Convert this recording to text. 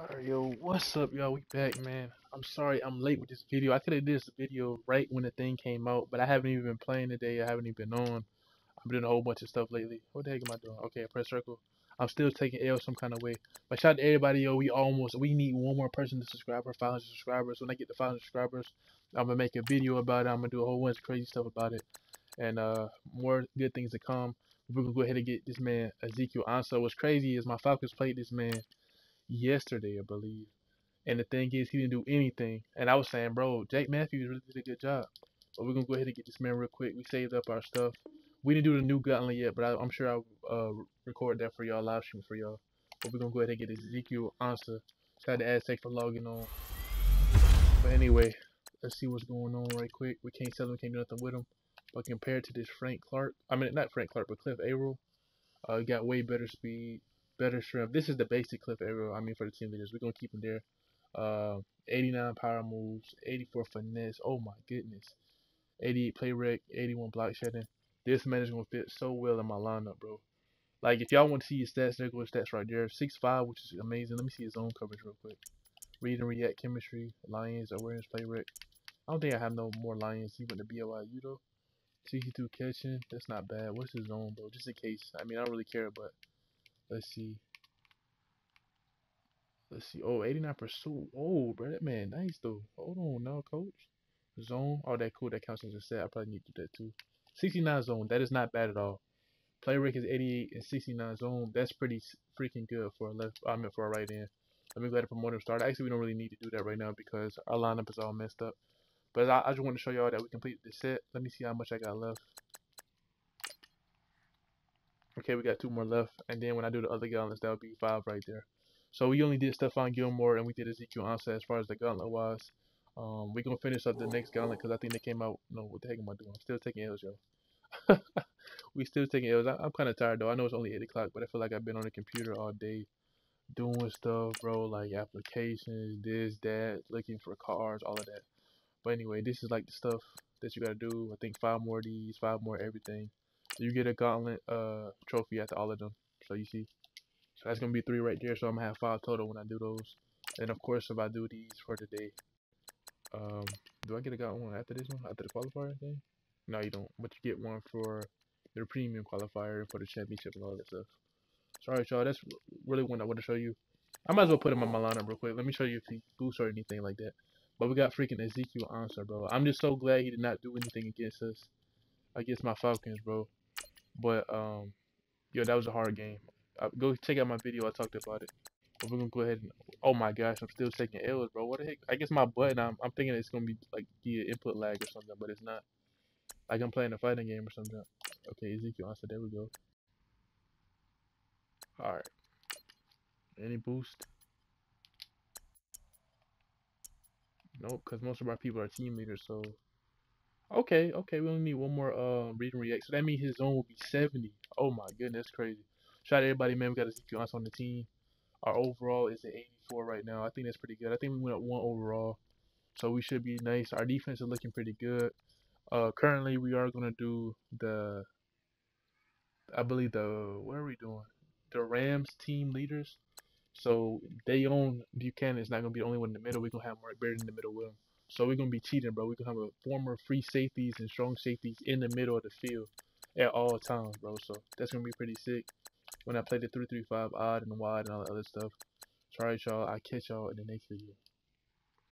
Alright, yo, what's up, y'all? We back, man. I'm sorry I'm late with this video. I could have did this video right when the thing came out, but I haven't even been playing today. I haven't even been on. I'm doing a whole bunch of stuff lately. What the heck am I doing? Okay, I press circle. I'm still taking L some kind of way. But shout out to everybody, yo. We almost, we need one more person to subscribe for 500 subscribers. When I get to 500 subscribers, I'm going to make a video about it. I'm going to do a whole bunch of crazy stuff about it. And uh, more good things to come. We're going to go ahead and get this man, Ezekiel Ansah. What's crazy is my Falcons played this man yesterday, I believe. And the thing is, he didn't do anything. And I was saying, bro, Jake Matthews really did a good job. But we're gonna go ahead and get this man real quick. We saved up our stuff. We didn't do the new gauntlet yet, but I, am sure I'll uh, record that for y'all, live stream for y'all. But we're gonna go ahead and get Ezekiel Ansah. Shout out to Aztec for logging on. But anyway, let's see what's going on right quick. We can't sell him, can't do nothing with him. But compared to this Frank Clark, I mean not Frank Clark, but Cliff Avril, uh, got way better speed, better strength. This is the basic Cliff Avril. I mean, for the team leaders, we're gonna keep him there. Uh, 89 power moves, 84 finesse. Oh my goodness. 88 play rec, 81 block shedding. This man is gonna fit so well in my lineup, bro. Like if y'all want to see his stats, there go his stats right there. 6'5", which is amazing. Let me see his zone coverage real quick. Read and react chemistry, Lions, awareness, play rec. I don't think I have no more Lions. He went to BYU though. 62 catching, that's not bad. What's his zone, bro? Just in case. I mean, I don't really care, but Let's see. Let's see. Oh, 89 pursuit. Oh, bro, that man nice though. Hold on now, coach. Zone. Oh, that cool. That counts as a set. I probably need to do that too. 69 zone. That is not bad at all. Play rec is 88 and 69 zone. That's pretty freaking good for a left. I mean for a right end. Let me go ahead and promote him start. Actually, we don't really need to do that right now because our lineup is all messed up. But I, I just want to show y'all that we completed the set. Let me see how much I got left. Okay, we got two more left. And then when I do the other gauntlets, that would be five right there. So we only did Stephon Gilmore and we did Ezekiel Ansah as far as the gauntlet was. Um, we're to finish up the next gauntlet because I think they came out. No, what the heck am I doing? I'm still taking L's, yo. we still taking L's. I, am kind of tired, though. I know it's only 8 o'clock, but I feel like I've been on the computer all day doing stuff, bro. Like applications, this, that, looking for cars, all of that. But anyway, this is like the stuff that you got to do. I think five more of these, five more everything you get a gauntlet uh trophy after all of them. So you see. So that's gonna be three right there. So I'm gonna have five total when I do those. And of course if I do these for today. Um do I get a gauntlet one after this one? After the qualifier thing? No you don't. But you get one for the premium qualifier for the championship and all that stuff. Sorry y'all, that's really what I want to show you. I might as well put him on my lineup real quick. Let me show you if he boosts or anything like that. But we got freaking Ezekiel Ansah, bro. I'm just so glad he did not do anything against us. Against my Falcons, bro. Yo, that was a hard game. Uh, go check out my video. I talked about it. But we're gonna go ahead and. Oh my gosh, I'm still taking L's, bro. What the heck? I guess my button. I'm I'm thinking it's gonna be like the input lag or something, but it's not. Like I'm playing a fighting game or something. Okay, Ezekiel Ansah. There we go. All right. Any boost? Nope, because most of our people are team leaders, so Okay, okay, we only need one more uh read and react. So that means his zone will be 70. Oh my goodness, crazy. Shout out to everybody, man. We got Ezekiel on the team. Our overall is at 84 right now. I think that's pretty good. I think we went up one overall. So we should be nice. Our defense is looking pretty good. Uh currently we are gonna do the I believe the what are we doing? The Rams team leaders. So they own Buchanan is not gonna be the only one in the middle. We're gonna have Mark Beard in the middle with him. So we're gonna be cheating, bro. We're gonna have a former free safeties and strong safeties in the middle of the field at all times, bro. So that's gonna be pretty sick. When I play the 335 odd and wide and all the other stuff. Sorry, y'all. I catch y'all in the next video.